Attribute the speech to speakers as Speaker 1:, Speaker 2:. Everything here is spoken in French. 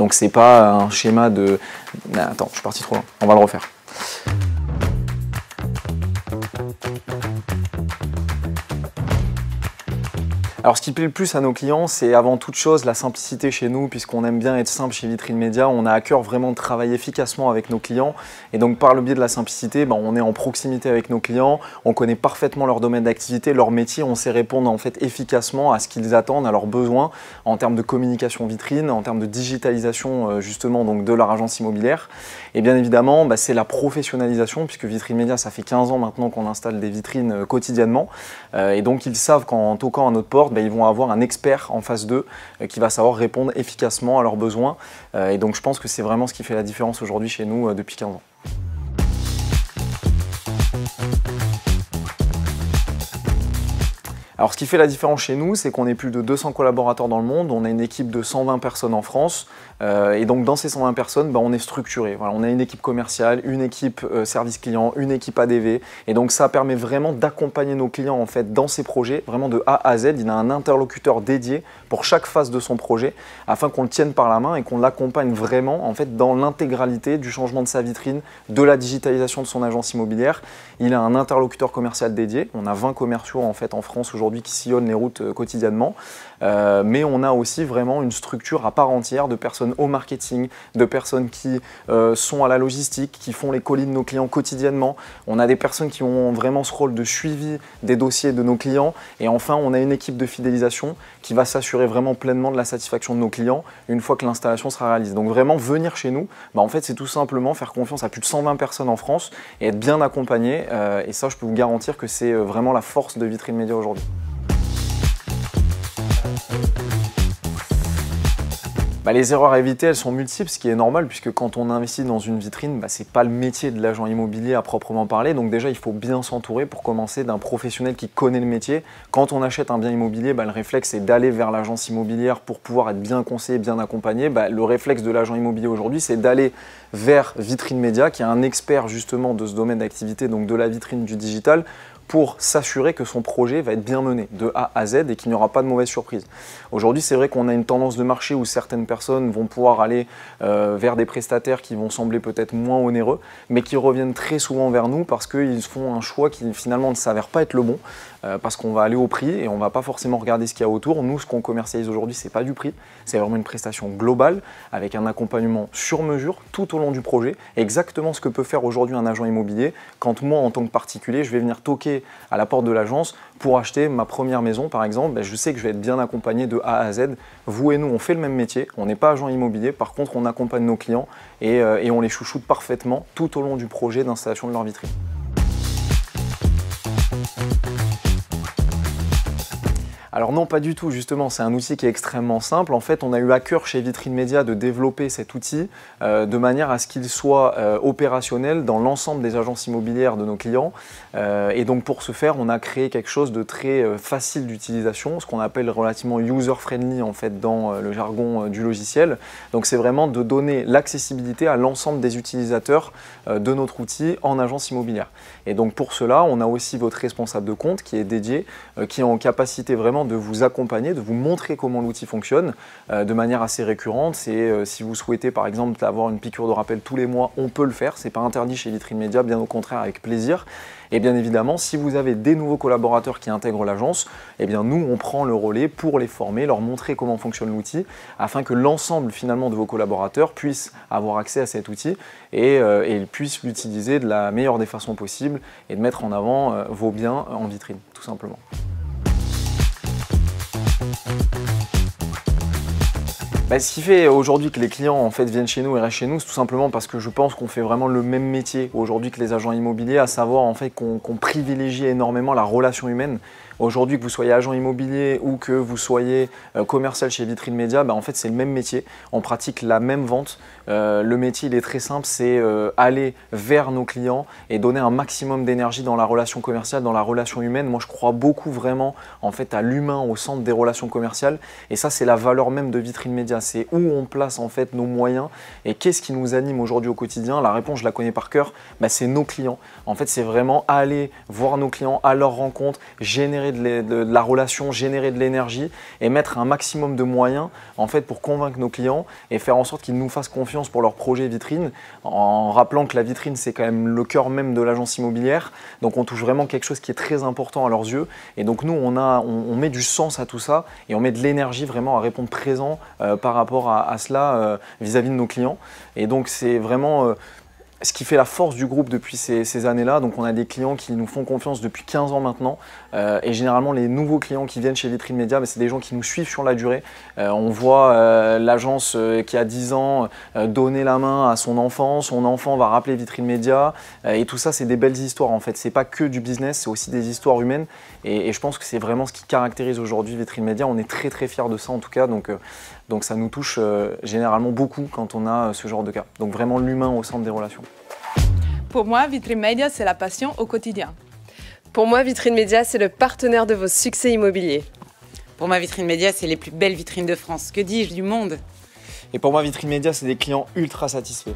Speaker 1: Donc c'est pas un schéma de... attends, je suis parti trop loin, on va le refaire. Alors ce qui plaît le plus à nos clients, c'est avant toute chose la simplicité chez nous, puisqu'on aime bien être simple chez Vitrine Média. On a à cœur vraiment de travailler efficacement avec nos clients. Et donc par le biais de la simplicité, ben, on est en proximité avec nos clients, on connaît parfaitement leur domaine d'activité, leur métier, on sait répondre en fait efficacement à ce qu'ils attendent, à leurs besoins en termes de communication vitrine, en termes de digitalisation euh, justement donc de leur agence immobilière. Et bien évidemment, ben, c'est la professionnalisation, puisque Vitrine Média, ça fait 15 ans maintenant qu'on installe des vitrines euh, quotidiennement. Euh, et donc ils savent qu'en toquant à notre porte, ben, ils vont avoir un expert en face d'eux euh, qui va savoir répondre efficacement à leurs besoins. Euh, et donc je pense que c'est vraiment ce qui fait la différence aujourd'hui chez nous euh, depuis 15 ans. Alors ce qui fait la différence chez nous, c'est qu'on est plus de 200 collaborateurs dans le monde, on a une équipe de 120 personnes en France, euh, et donc dans ces 120 personnes, bah, on est structuré. on a une équipe commerciale, une équipe euh, service client, une équipe ADV, et donc ça permet vraiment d'accompagner nos clients en fait dans ces projets, vraiment de A à Z. Il a un interlocuteur dédié pour chaque phase de son projet, afin qu'on le tienne par la main et qu'on l'accompagne vraiment en fait dans l'intégralité du changement de sa vitrine, de la digitalisation de son agence immobilière. Il a un interlocuteur commercial dédié. On a 20 commerciaux en fait en France aujourd'hui qui sillonnent les routes euh, quotidiennement. Euh, mais on a aussi vraiment une structure à part entière de personnes au marketing, de personnes qui euh, sont à la logistique, qui font les colis de nos clients quotidiennement. On a des personnes qui ont vraiment ce rôle de suivi des dossiers de nos clients. Et enfin, on a une équipe de fidélisation qui va s'assurer vraiment pleinement de la satisfaction de nos clients une fois que l'installation sera réalisée. Donc vraiment, venir chez nous, bah, en fait, c'est tout simplement faire confiance à plus de 120 personnes en France et être bien accompagné. et ça, je peux vous garantir que c'est vraiment la force de Vitrine Média aujourd'hui. Bah, les erreurs à éviter, elles sont multiples, ce qui est normal, puisque quand on investit dans une vitrine, bah, ce n'est pas le métier de l'agent immobilier à proprement parler. Donc déjà, il faut bien s'entourer pour commencer d'un professionnel qui connaît le métier. Quand on achète un bien immobilier, bah, le réflexe est d'aller vers l'agence immobilière pour pouvoir être bien conseillé, bien accompagné. le réflexe de l'agent immobilier aujourd'hui, c'est d'aller vers Vitrine Média, qui est un expert justement de ce domaine d'activité, donc de la vitrine du digital, pour s'assurer que son projet va être bien mené de A à Z et qu'il n'y aura pas de mauvaise surprise. Aujourd'hui, c'est vrai qu'on a une tendance de marché où certaines personnes vont pouvoir aller euh, vers des prestataires qui vont sembler peut-être moins onéreux, mais qui reviennent très souvent vers nous parce qu'ils font un choix qui finalement ne s'avère pas être le bon, euh, parce qu'on va aller au prix et on ne va pas forcément regarder ce qu'il y a autour. Nous, ce qu'on commercialise aujourd'hui, ce n'est pas du prix, c'est vraiment une prestation globale avec un accompagnement sur mesure tout au long du projet, exactement ce que peut faire aujourd'hui un agent immobilier quand moi, en tant que particulier, je vais venir toquer à la porte de l'agence pour acheter ma première maison, par exemple, ben, je sais que je vais être bien accompagné de A à Z. Vous et nous, on fait le même métier, on n'est pas agent immobilier, par contre, on accompagne nos clients et, euh, et on les chouchoute parfaitement tout au long du projet d'installation de leur vitrine. Alors non, pas du tout, justement, c'est un outil qui est extrêmement simple. En fait, on a eu à cœur chez Vitrine Média de développer cet outil euh, de manière à ce qu'il soit euh, opérationnel dans l'ensemble des agences immobilières de nos clients. Euh, et donc pour ce faire, on a créé quelque chose de très facile d'utilisation, ce qu'on appelle relativement user-friendly en fait dans le jargon du logiciel. Donc c'est vraiment de donner l'accessibilité à l'ensemble des utilisateurs de notre outil en agence immobilière. Et donc pour cela, on a aussi votre responsable de compte qui est dédié, qui est en capacité vraiment de vous accompagner, de vous montrer comment l'outil fonctionne euh, de manière assez récurrente. Euh, si vous souhaitez par exemple avoir une piqûre de rappel tous les mois, on peut le faire. C'est pas interdit chez Vitrine Média, bien au contraire avec plaisir. Et bien évidemment, si vous avez des nouveaux collaborateurs qui intègrent l'agence, eh bien nous on prend le relais pour les former, leur montrer comment fonctionne l'outil, afin que l'ensemble finalement de vos collaborateurs puissent avoir accès à cet outil et, euh, et puissent l'utiliser de la meilleure des façons possibles et de mettre en avant vos biens en vitrine, tout simplement. Bah, ce qui fait aujourd'hui que les clients viennent chez nous et restent chez nous, c'est tout simplement parce que je pense qu'on fait vraiment le même métier aujourd'hui que les agents immobiliers, à savoir en fait qu'on privilégie énormément la relation humaine. Aujourd'hui, que vous soyez agent immobilier ou que vous soyez euh, commercial chez Vitrine Média, bah, en fait, c'est le même métier. On pratique la même vente. Euh, le métier, il est très simple, c'est euh, aller vers nos clients et donner un maximum d'énergie dans la relation commerciale, dans la relation humaine. Moi, je crois beaucoup vraiment en fait à l'humain au centre des relations commerciales. Et ça, c'est la valeur même de Vitrine Média. C'est où on place en fait nos moyens et qu'est-ce qui nous anime aujourd'hui au quotidien. La réponse, je la connais par cœur. Bah, c'est nos clients. En fait, c'est vraiment aller voir nos clients à leur rencontre, générer de, la relation, générer de l'énergie et mettre un maximum de moyens en fait pour convaincre nos clients et faire en sorte qu'ils nous fassent confiance pour leur projet vitrine, en rappelant que la vitrine c'est quand même le cœur même de l'agence immobilière. Donc on touche vraiment quelque chose qui est très important à leurs yeux. Et donc nous on a, on, met du sens à tout ça et on met de l'énergie vraiment à répondre présent euh, par rapport à, cela euh, vis-à-vis de nos clients. Et donc c'est vraiment euh, ce qui fait la force du groupe depuis ces, années-là. Donc on a des clients qui nous font confiance depuis 15 ans maintenant. Euh, et généralement les nouveaux clients qui viennent chez Vitrine Média, c'est des gens qui nous suivent sur la durée. Euh, on voit euh, l'agence qui a 10 ans donner la main à son enfant, son enfant va rappeler Vitrine Média. et tout ça c'est des belles histoires en fait. C'est pas que du business, c'est aussi des histoires humaines. Et, et je pense que c'est vraiment ce qui caractérise aujourd'hui Vitrine Média. On est très très fiers de ça en tout cas. Donc, donc ça nous touche généralement beaucoup quand on a ce genre de cas. Donc vraiment l'humain au centre des relations.
Speaker 2: Pour moi, Vitrine Média, c'est la passion au quotidien.
Speaker 3: Pour moi, Vitrine Média, c'est le partenaire de vos succès immobiliers.
Speaker 4: Pour moi, Vitrine Média, c'est les plus belles vitrines de France. Que dis-je du monde?
Speaker 1: Et pour moi, Vitrine Média, c'est des clients ultra satisfaits.